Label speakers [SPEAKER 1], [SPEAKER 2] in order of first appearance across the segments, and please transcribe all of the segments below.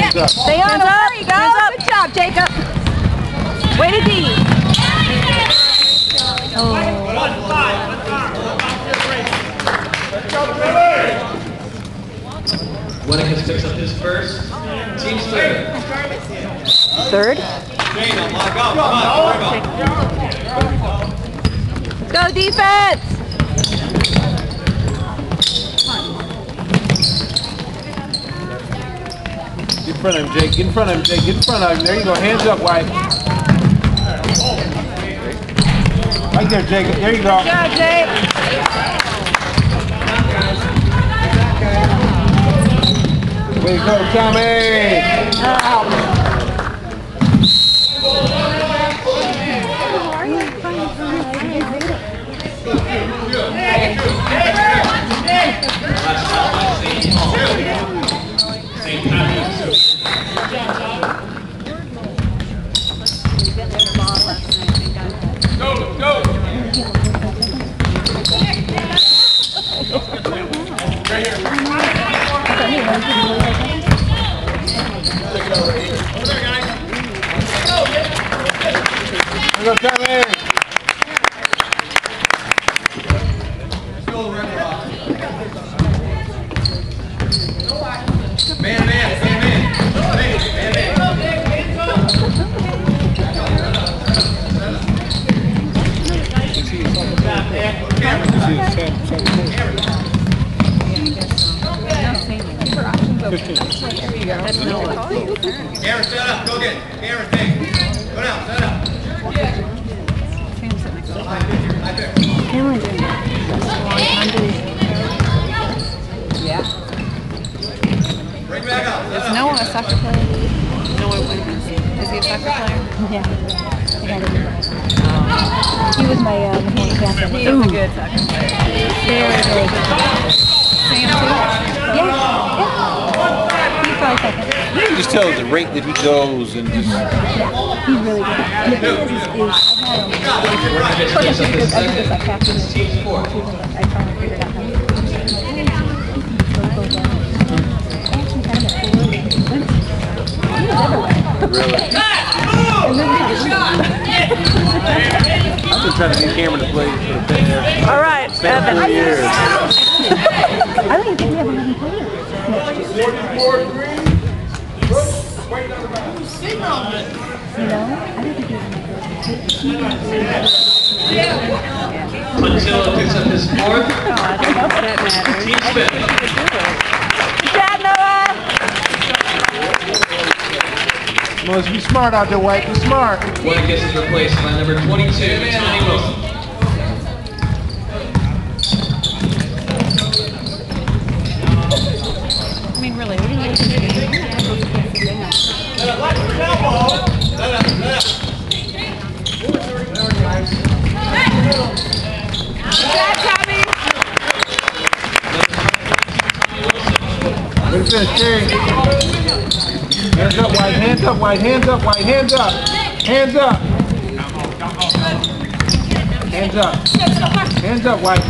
[SPEAKER 1] hands up.
[SPEAKER 2] Stay on him. There you go. Good job, Jacob. Way to D.
[SPEAKER 3] Winnicus picks up his first. Team's third.
[SPEAKER 2] Third.
[SPEAKER 3] Shane, on
[SPEAKER 1] in front of him, Jake. Get in front of him, Jake. Get in front of him. There you go. Hands up, White. Right there, Jake. There you go.
[SPEAKER 2] Good job, Jake.
[SPEAKER 1] Way to go, Tommy.
[SPEAKER 3] Same Man, man, man, man. Man, man, man. Aaron, set up. Go get it. Aaron, take. Go down, set up. Right there. Bring it back up. Set up.
[SPEAKER 4] Noah a soccer player? Noah Williams. Is he a soccer player?
[SPEAKER 5] Yeah. I got it. He was my uh, Mahoney captain.
[SPEAKER 4] He is a good soccer player.
[SPEAKER 5] Very, very good.
[SPEAKER 4] Sam too?
[SPEAKER 5] Yeah. Yeah. He's probably second.
[SPEAKER 1] You can just tell the rate that he goes and just.
[SPEAKER 5] Yeah. He's really good. And the thing is, is I had him.
[SPEAKER 3] Winnicus
[SPEAKER 5] Of course, I
[SPEAKER 3] picks up
[SPEAKER 5] should
[SPEAKER 3] his
[SPEAKER 5] I did this
[SPEAKER 3] second.
[SPEAKER 5] like half the
[SPEAKER 3] Team's fourth.
[SPEAKER 5] I finally figured out how to He was.
[SPEAKER 1] I've been trying to get Cameron to play for the been there.
[SPEAKER 2] All right, Evan.
[SPEAKER 5] I don't even think we have 11 players next year. You know? I don't think we have
[SPEAKER 3] Manzilla picks up his fourth. Oh, Team fifth.
[SPEAKER 2] Good job,
[SPEAKER 1] Must be smart out there, White. Be smart.
[SPEAKER 3] Winnicus is replaced by number 22, Tony Wilson.
[SPEAKER 4] I mean, really, what do you think?
[SPEAKER 2] Good job, Tommy.
[SPEAKER 1] Finish, Jake. Hands up, White. Hands up, White. Hands up, White. Hands up. Hands up. Hands up. Hands up, White.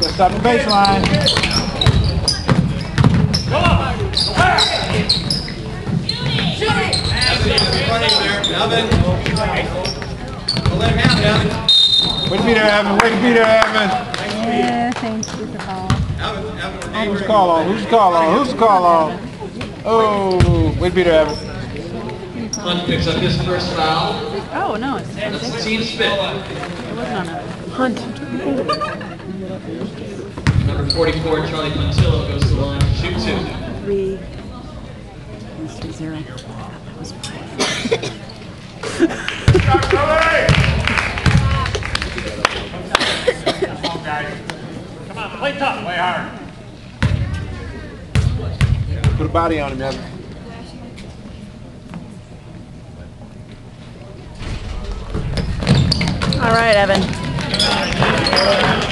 [SPEAKER 1] Let's stop the baseline.
[SPEAKER 3] Alvin. Don't let him have it, Alvin.
[SPEAKER 1] Way to be there, Evan. Way to be there, Evan.
[SPEAKER 5] Yeah, thanks. Good call.
[SPEAKER 3] Alvin, Alvin.
[SPEAKER 1] Who's the call on? Who's the call on? Who's the call on? Oh, way to be there, Evan.
[SPEAKER 3] Hunt picks up his first foul.
[SPEAKER 4] Oh, no, it's, it
[SPEAKER 3] That's the team's fifth.
[SPEAKER 4] wasn't on a. Hunt.
[SPEAKER 3] Number 44, Charlie Puntillo, goes to the line to shoot two.
[SPEAKER 4] Three. It's three zero. That was
[SPEAKER 1] Put a body on him, Evan.
[SPEAKER 2] All right, Evan.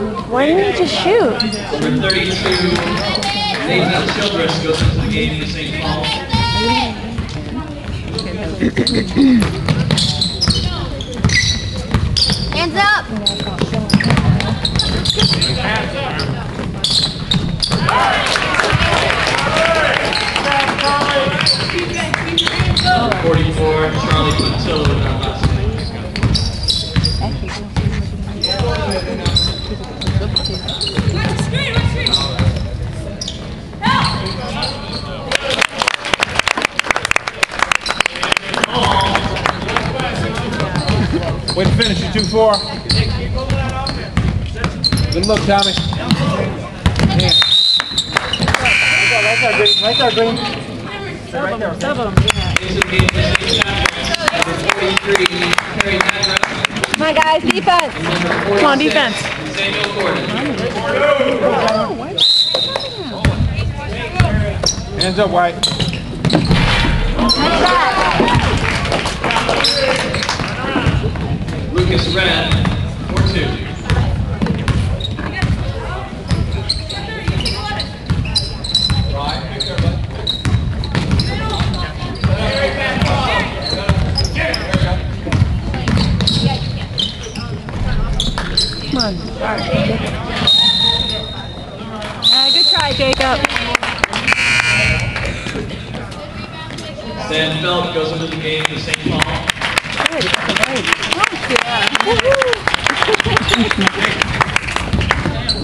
[SPEAKER 2] Why didn't you just shoot?
[SPEAKER 3] Number 32, Nathan Childress goes into the game in St. Paul.
[SPEAKER 5] Hands up.
[SPEAKER 3] Forty-four, Charlie Quintillo
[SPEAKER 1] Way to finish, you two, four. Good look, Tommy. Yeah. Right there, Green. Right there, Green. Right there.
[SPEAKER 3] Into the game for St. Patrick's. Number forty-three, Terry Madras.
[SPEAKER 2] Come on, guys, defense.
[SPEAKER 3] Come
[SPEAKER 2] on, defense.
[SPEAKER 3] Samuel Gordon.
[SPEAKER 1] Hands up, White.
[SPEAKER 3] Lucas Red, four two.
[SPEAKER 2] Uh, good try, Jacob.
[SPEAKER 3] Sam Felt goes into the game for St. Paul.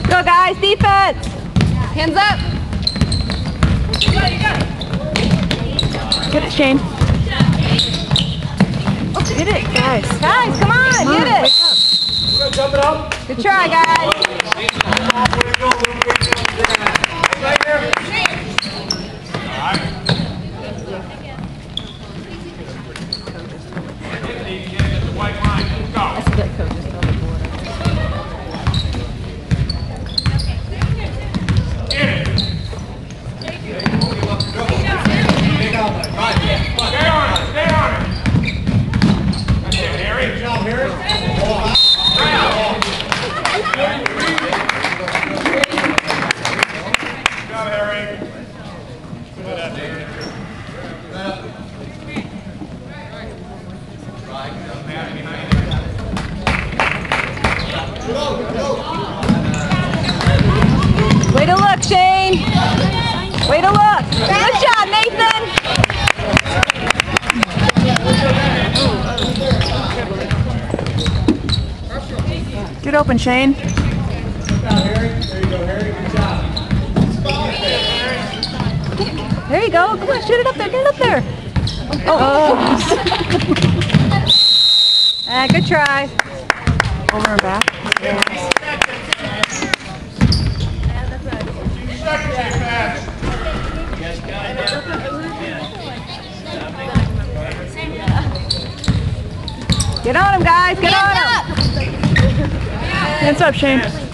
[SPEAKER 2] Go, guys, defense.
[SPEAKER 5] Hands up. You got, you got.
[SPEAKER 2] Get it, Shane. Get it, guys. Guys, come on, get it. Up. Good try, guys. Way to look, Shane. Way to look. Good job, Nathan. Get open, Shane. There you go. Come on, shoot it up there. Get it up there. Oh. Ah, good try. Over and back. What's up,